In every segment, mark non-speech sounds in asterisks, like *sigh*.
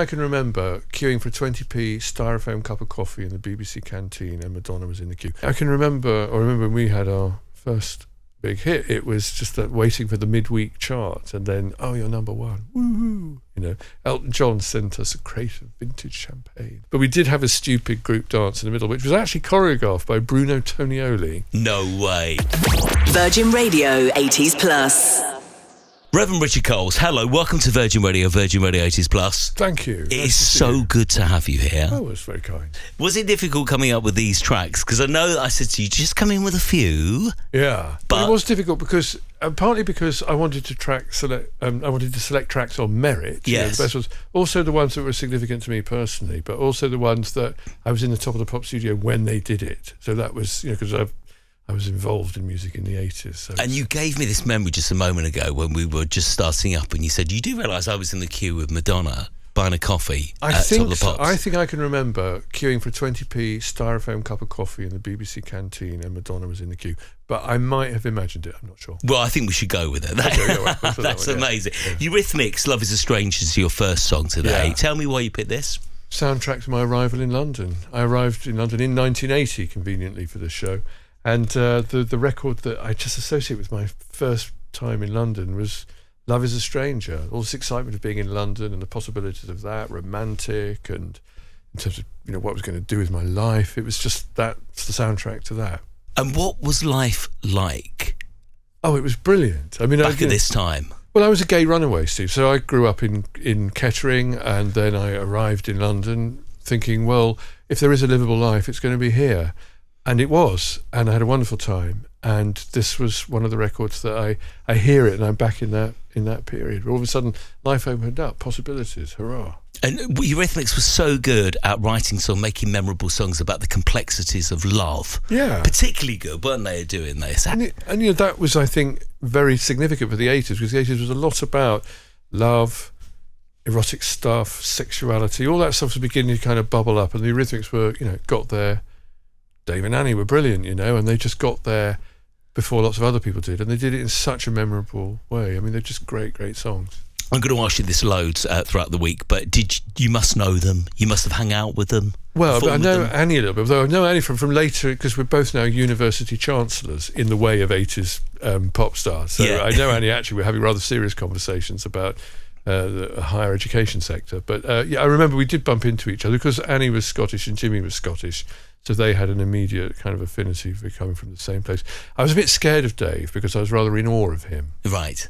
I can remember queuing for a 20p styrofoam cup of coffee in the BBC canteen and Madonna was in the queue. I can remember, or remember when we had our first big hit, it was just that waiting for the midweek chart and then, oh, you're number one. Woohoo. You know, Elton John sent us a crate of vintage champagne. But we did have a stupid group dance in the middle, which was actually choreographed by Bruno Tonioli. No way. Virgin Radio 80s Plus. Reverend Richard Coles, hello, welcome to Virgin Radio, Virgin Radio 80s Plus. Thank you. It Nice is so you. good to have you here. Oh, it's very kind. Was it difficult coming up with these tracks? Because I know that I said to you, just come in with a few. Yeah, but, it was difficult because uh, partly because I wanted to track select. Um, I wanted to select tracks on merit. you know, Yes. the best ones. Also the ones that were significant to me personally, but also the ones that I was in the top of the pop studio when they did it. So that was you know because I I was involved in music in the eighties. So And you gave me this memory just a moment ago when we were just starting up, and you said, You do realise I was in the queue with Madonna buying a coffee I at Top think of the so. I think I can remember queuing for a 20p styrofoam cup of coffee in the BBC canteen and Madonna was in the queue. But I might have imagined it. I'm not sure. well, I think we should go with it. That- Okay, *laughs* yeah, well, that's that one, yeah. amazing. Eurythmics, Love is a Stranger is your first song today. Yeah. Tell me why you picked this. soundtrack to my arrival in London. I arrived in London in 1980, conveniently for this show, and uh, the the record that I just associate with my first time in London was "Love Is a Stranger." All this excitement of being in London and the possibilities of that, romantic, and in terms of you know what I was going to do with my life. It was just that's the soundtrack to that. And what was life like Oh, it was brilliant. I mean, I, back you at know- this time? Well, I was a gay runaway, Steve. So I grew up in in Kettering, and then I arrived in London, thinking, well, if there is a livable life, it's going to be here, and it was, and I had a wonderful time. And this was one of the records that I I hear it, and I'm back in that in that period. All of a sudden, life opened up, possibilities, hurrah! And Eurythmics was so good at writing songs, making memorable songs about the complexities of love. Yeah. Particularly good, weren't they, doing this? And, it, and you know that was, I think, very significant for the eighties because the eighties was a lot about love, erotic stuff, sexuality, all that stuff was beginning to kind of bubble up, and the Eurythmics were, you know, got there. Dave and Annie were brilliant, you know, and they just got there before lots of other people did, and they did it in such a memorable way. I mean, they're just great, great songs. I'm going to ask you this loads uh, throughout the week, but did you, you must know them? You must have hung out with them. Well, I know. Annie a little bit, though I know Annie from, from later because we're both now university chancellors in the way of 80s um, pop stars. So Yeah. I know *laughs* Annie actually, we're having rather serious conversations about uh, the higher education sector. But uh, yeah, I remember we did bump into each other because Annie was Scottish and Jimmy was Scottish. So they had an immediate kind of affinity for coming from the same place. I was a bit scared of Dave because I was rather in awe of him Right.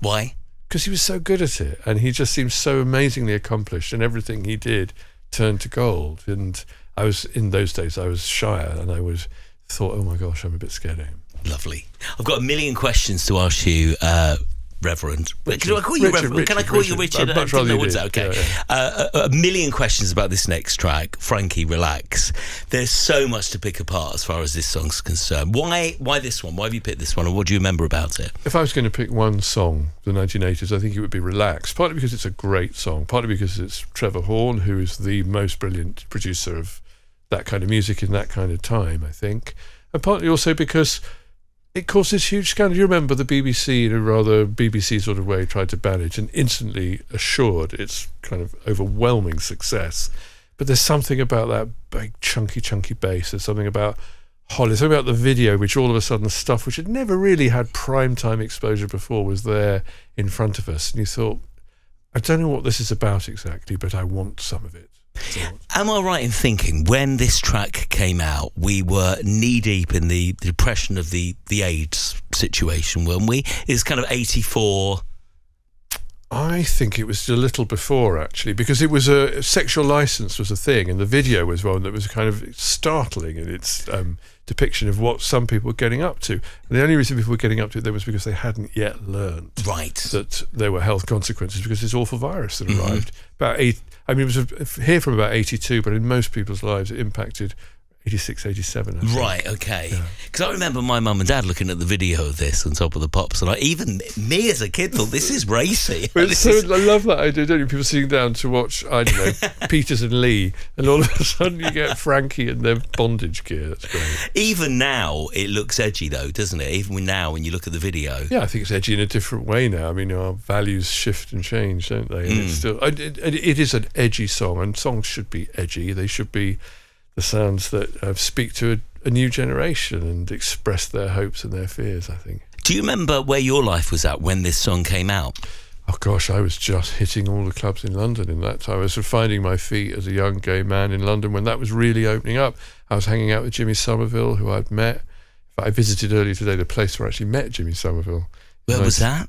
Why? because he was so good at it and he just seemed so amazingly accomplished and everything he did turned to gold and i was in those days i was shyer and i was thought oh my gosh i'm a bit scared of him Lovely. I've got a million questions to ask you, uh, Reverend. Can I call you Richard, Reverend? Can I Richard, call you Richard. Richard? I'd much I didn't rather you what's did. that. Okay. Yeah, Uh, a, a million questions about this next track, Frankie. Relax. There's so much to pick apart as far as this song's concerned. Why? Why this one? Why have you picked this one, and what do you remember about it? if i was going to pick one song the 1980s i think it would be Relax. partly because it's a great song partly because it's trevor horn who is the most brilliant producer of that kind of music in that kind of time i think and partly also because it caused this huge scandal. You remember the BBC, in a rather BBC sort of way, tried to ban it and instantly assured its kind of overwhelming success. But there's something about that big, chunky, chunky bass. There's something about Holly, something about the video, which all of a sudden stuff which had never really had prime time exposure before was there in front of us. And you thought, I don't know what this is about exactly, but I want some of it. Am I right in thinking when this track came out, we were knee deep in the depression of the the AIDS situation, weren't we? It's kind of eighty four. I think it was a little before actually, because it was a sexual license was a thing, and the video was one that was kind of startling in its um, depiction of what some people were getting up to. And the only reason people were getting up to it then was because they hadn't yet learned Right. that there were health consequences because this awful virus that arrived about eight. I mean, it was here from about eighty-two, but in most people's lives, it impacted 86, 87. I think. Right, okay. Because I remember my mum and dad looking at the video of this on top of the pops, and I, even me as a kid thought this is racy. *laughs* This so, is- I love that idea, don't you? People sitting down to watch, I don't know, *laughs* Peters and Lee, and all of a sudden you get Frankie in their bondage gear. That's great. even now, it looks edgy though, doesn't it? Even now, when you look at the video. Yeah, I think it's edgy in a different way now. I mean, our values shift and change, don't they? And Hmm. it's still, it, it, it is an edgy song, and songs should be edgy. They should be the sounds that uh, speak to a, a new generation and express their hopes and their fears. I think. Do you remember where your life was at when this song came out? Oh gosh, I was just hitting all the clubs in London in that time. I was finding my feet as a young gay man in London when that was really opening up. I was hanging out with Jimmy Somerville, who I'd met. I visited earlier today the place where I actually met Jimmy Somerville. Where was that?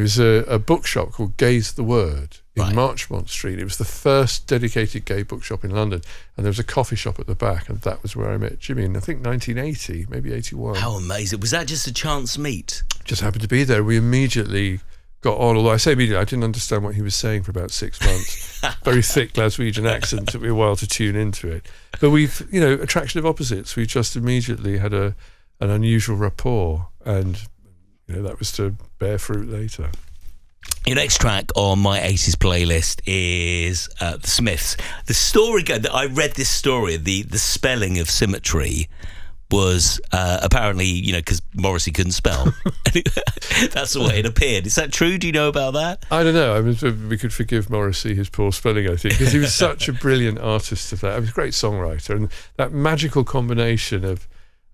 It was a, a bookshop called Gay's the Word in Right. Marchmont Street. It was the first dedicated gay bookshop in London, and there was a coffee shop at the back, and that was where I met Jimmy in I think 1980, maybe 81. How amazing! Was that just a chance meet? Just happened to be there. We immediately got on. Although I say immediately, I didn't understand what he was saying for about six months. *laughs* Very thick Glaswegian accent. Took me a while to tune into it. But we've, you know, attraction of opposites. We just immediately had a an unusual rapport, and you know that was to bear fruit later. Your next track on my 80s playlist is uh, The Smiths. The story go that I read this story, the, the spelling of symmetry was uh, apparently, you know, because Morrissey couldn't spell. *laughs* *laughs* That's the way it appeared. Is that true? Do you know about that? I don't know. I mean, we could forgive Morrissey his poor spelling, I think, because he was *laughs* such a brilliant artist of that. He was a great songwriter, and that magical combination of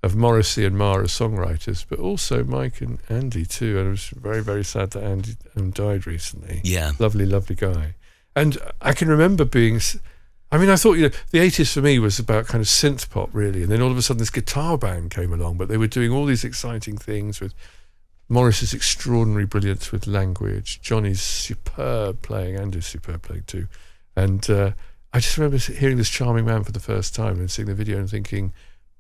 of Morrissey and Marr songwriters, but also Mike and Andy too. And I was very, very sad that Andy um, died recently. Yeah. lovely, lovely guy. And I can remember being. I mean, I thought you know the eighties for me was about kind of synth pop really, and then all of a sudden this guitar band came along, but they were doing all these exciting things with Morris's extraordinary brilliance with language, Johnny's superb playing, Andy's superb playing too, and uh, I just remember hearing this charming man for the first time and seeing the video and thinking,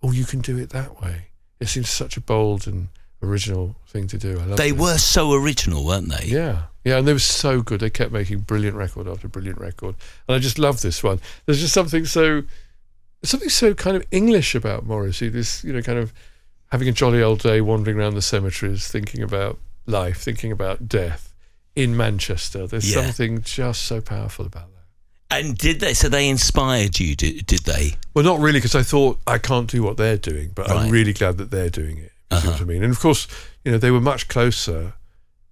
"Oh, you can do it that way." It seems such a bold and original thing to do. I love They it. were so original, weren't they? Yeah, yeah, and they were so good. They kept making brilliant record after brilliant record, and I just love this one. There's just something so, something so kind of English about Morrissey. This, you know, kind of having a jolly old day, wandering around the cemeteries, thinking about life, thinking about death in Manchester. There's Yeah. something just so powerful about that. And did they? So they inspired you? Did, did they? Well, not really, because I thought I can't do what they're doing, but Right. I'm really glad that they're doing it. You see uh-huh. what I mean? And of course, you know, they were much closer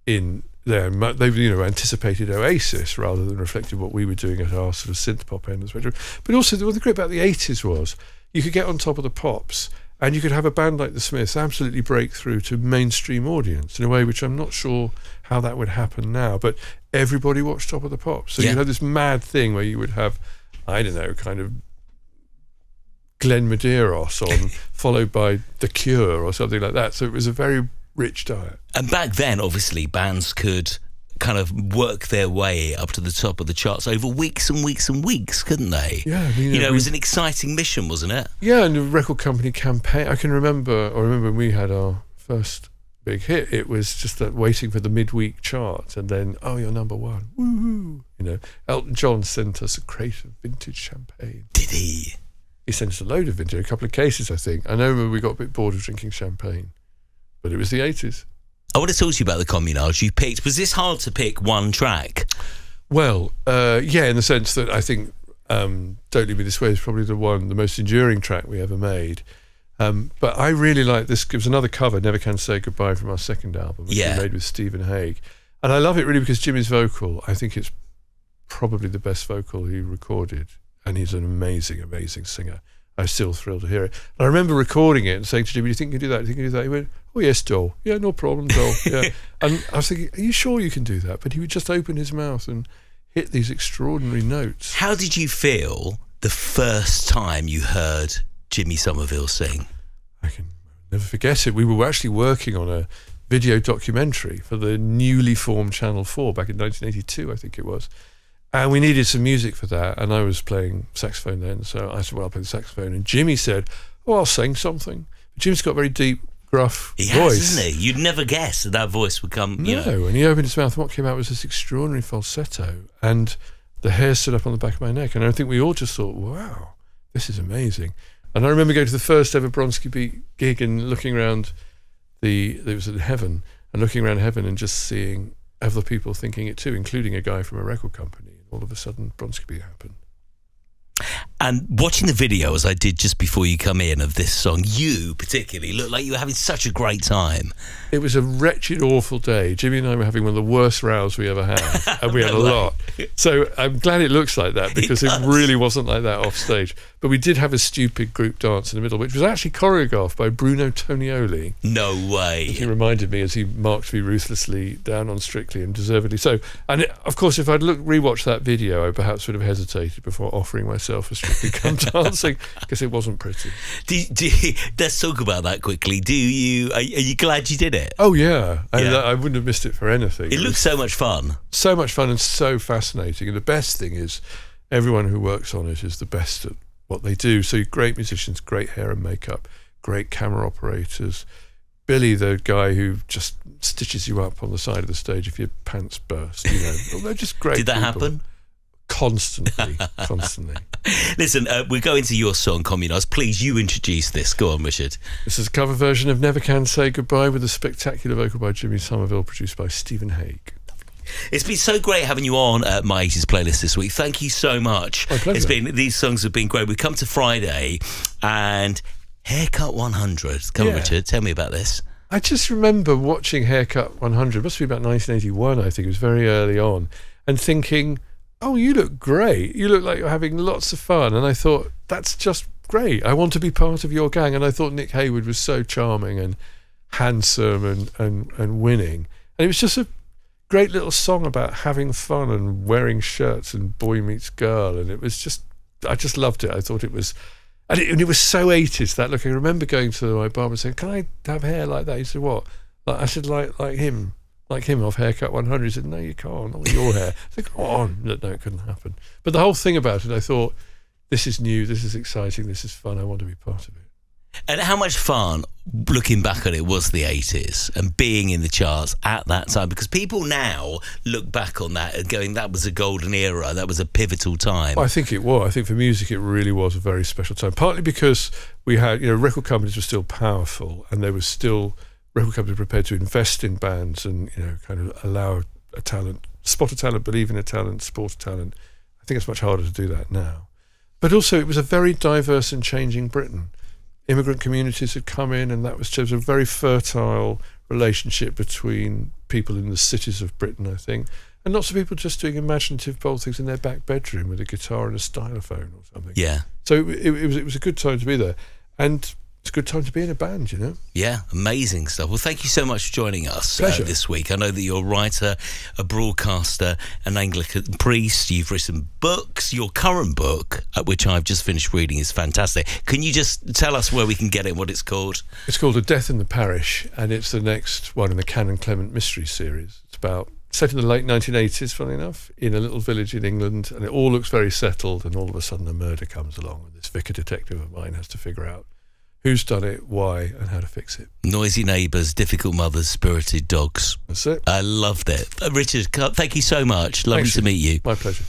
in mu- They, you know, anticipated Oasis rather than reflected what we were doing at our sort of synth pop end of the spectrum. But also, the, what the great about the 80s was you could get on top of the pops and you could have a band like the Smiths absolutely break through to mainstream audience in a way which I'm not sure how that would happen now. But everybody watched Top of the Pops. So Yeah. you had this mad thing where you would have, I don't know, kind of Glenn Medeiros on, *laughs* followed by The Cure or something like that. So it was a very rich diet. And back then, obviously, bands could kind of work their way up to the top of the charts over weeks and weeks and weeks, couldn't they? Yeah, I mean, You know, it was an exciting mission, wasn't it? Yeah, and the record company campaign. I can remember, I remember when we had our first big hit. It was just that waiting for the midweek chart, and then oh, you're number one. Woohoo! You know, Elton John sent us a crate of vintage champagne. Did he? He sent us a load of vintage, a couple of cases, I think. I know we got a bit bored of drinking champagne, but it was the 80s. I want to talk to you about the Communards you picked. Was this hard to pick one track? Well, uh, yeah, in the sense that I think um, "Don't Leave Me This Way" is probably the one, the most enduring track we ever made. Um, but I really like this. Gives another cover, "Never Can Say Goodbye" from our second album, which Yeah. we made with Stephen Hague, and I love it really because Jimmy's vocal. I think it's probably the best vocal he recorded, and he's an amazing, amazing singer. I was still thrilled to hear it. And I remember recording it and saying to Jimmy, "Do you think you can do that? Do you think you can do that?" He went, "Oh yes, Joel. Yeah, no problem, Joel. *laughs* Yeah." and I was thinking, "Are you sure you can do that?" But he would just open his mouth and hit these extraordinary notes. How did you feel the first time you heard Jimmy Somerville sing? I can never forget it. We were actually working on a video documentary for the newly formed Channel 4 back in 1982, I think it was. And we needed some music for that. And I was playing saxophone then. So I said, Well, I'll play the saxophone. And Jimmy said, Oh, I'll sing something. But Jim's got a very deep, gruff He voice. has, isn't he? You'd never guess that that voice would come, you No, know. and he opened his mouth, and what came out was this extraordinary falsetto, and the hair stood up on the back of my neck, and I think we all just thought, "Wow, this is amazing." And I remember going to the first ever Bronski Beat gig and looking around the, it was in heaven, and looking around heaven and just seeing other people thinking it too, including a guy from a record company. And all of a sudden, Bronski Beat happened. And watching the video as I did just before you come in of this song, you particularly looked like you were having such a great time. It was a wretched, awful day. Jimmy and I were having one of the worst rows we ever had, *laughs* and we had a lot. So I'm glad it looks like that because it, does. really wasn't like that off stage. But we did have a stupid group dance in the middle, which was actually choreographed by Bruno Tonioli. No way. He reminded me as he marked me ruthlessly down on Strictly and deservedly so. And it, of course, if I'd look rewatched that video, I perhaps would have hesitated before offering myself a *laughs* Come Dancing because it wasn't pretty. Do, do, *laughs* let's talk about that quickly. Do you? Are, are you glad you did it? Oh yeah, and Yeah. I wouldn't have missed it for anything. It was looks so much fun. so much fun and so fascinating. And the best thing is, everyone who works on it is the best at what they do. So great musicians, great hair and makeup, great camera operators. Billy, the guy who just stitches you up on the side of the stage if your pants burst. You know, *laughs* they're just great. Did that people. happen? Constantly, constantly. *laughs* Listen, uh, we're going to your song, Communards. Please, you introduce this. Go on, Richard. This is a cover version of Never Can Say Goodbye with a spectacular vocal by Jimmy Somerville, produced by Stephen Hague. It's been so great having you on uh, my 80s playlist this week. Thank you so much. My pleasure. It's been these songs have been great. We come to Friday and Haircut 100. Come on, Richard, tell me about this. I just remember watching Haircut 100, It must be about 1981, I think, it was very early on, and thinking, oh, you look great. You look like you're having lots of fun. And I thought, that's just great. I want to be part of your gang. And I thought Nick Hayward was so charming and handsome and, and, and winning. And it was just a great little song about having fun and wearing shirts and boy meets girl. And it was just, I just loved it. I thought it was. And it, and it was so 80s that look. I remember going to my barber and saying, "Can I have hair like that?" He said, "What?" Like I said, "Like like him, like him off haircut 100." He said, "No, you can't. Not with your hair." I said, "Come on." No, no, it couldn't happen. But the whole thing about it, I thought, this is new. This is exciting. This is fun. I want to be part of it. And how much fun, looking back at it, was the 80s and being in the charts at that time? Because people now look back on that and going, that was a golden era, that was a pivotal time. Well, I think it was. I think for music, it really was a very special time. Partly because we had, you know, record companies were still powerful, and there was still record companies prepared to invest in bands and you know, kind of allow a talent, spot a talent, believe in a talent, support a talent. I think it's much harder to do that now. But also, it was a very diverse and changing Britain. Immigrant communities had come in, and that was just a very fertile relationship between people in the cities of Britain, I think, and lots of people just doing imaginative bold things in their back bedroom with a guitar and a stylophone or something. yeah. So it, it was it was a good time to be there, and it's a good time to be in a band, you know. Yeah, amazing stuff. Well, thank you so much for joining us uh, this week. I know that you're a writer, a broadcaster, an Anglican priest. You've written books. Your current book, uh, which I've just finished reading, is fantastic. Can you just tell us where we can get it, what it's called? It's called A Death in the Parish, and it's the next one in the Canon Clement mystery series. It's about set in the late 1980s, funny enough, in a little village in England, and it all looks very settled. And all of a sudden, a murder comes along, and this vicar detective of mine has to figure out who's done it, why, and how to fix it. Noisy neighbours, difficult mothers, spirited dogs. That's it. I loved it. Uh, Richard, thank you so much. Lovely Thanks, to meet you. My pleasure.